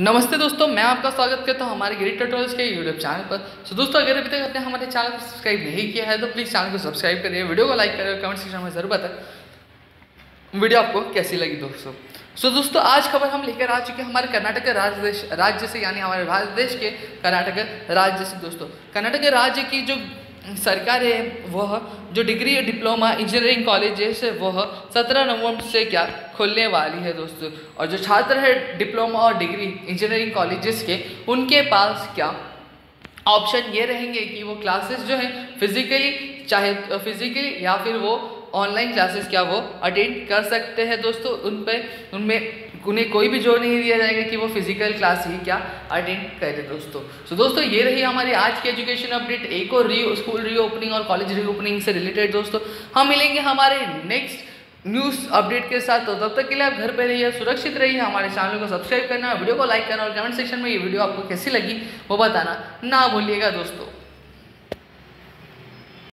नमस्ते दोस्तों, मैं आपका स्वागत करता हूँ हमारे गिरी ट्यूटोरियल्स के यूट्यूब चैनल पर। सो दोस्तों, अगर अभी तक आपने हमारे चैनल को सब्सक्राइब नहीं किया है तो प्लीज़ चैनल को सब्सक्राइब करिए, वीडियो को लाइक करिए कमेंट सेक्शन में ज़रूर बताएँ। वीडियो आपको कैसी लगी दोस्तों? सो दोस्तों, आज खबर हम लेकर आ चुके हैं हमारे कर्नाटक राज्य राज्य से, यानी हमारे भारत देश के कर्नाटक राज्य से दोस्तों। कर्नाटक राज्य की जो सरकार है, वह, जो डिग्री डिप्लोमा इंजीनियरिंग कॉलेजेस है वह सत्रह नवंबर से क्या खुलने वाली है दोस्तों। और जो छात्र है डिप्लोमा और डिग्री इंजीनियरिंग कॉलेजेस के, उनके पास क्या ऑप्शन ये रहेंगे कि वो क्लासेस जो है फिजिकली चाहे फिजिकली या फिर वो ऑनलाइन क्लासेस क्या वो अटेंड कर सकते हैं दोस्तों। उन पर उनमें उन्हें कोई भी ज़ोर नहीं दिया जाएगा कि वो फ़िज़िकल क्लास ही क्या अटेंड करें दोस्तों। सो so, दोस्तों ये रही हमारी आज की एजुकेशन अपडेट एक और री स्कूल रीओपनिंग और कॉलेज रीओपनिंग से रिलेटेड दोस्तों। हम मिलेंगे हमारे नेक्स्ट न्यूज़ अपडेट के साथ। तो तब तक के लिए आप घर पे रहिए सुरक्षित रहिए हमारे चैनल को सब्सक्राइब करना वीडियो को लाइक करना और कमेंट सेक्शन में ये वीडियो आपको कैसी लगी वो बताना ना भूलिएगा दोस्तों।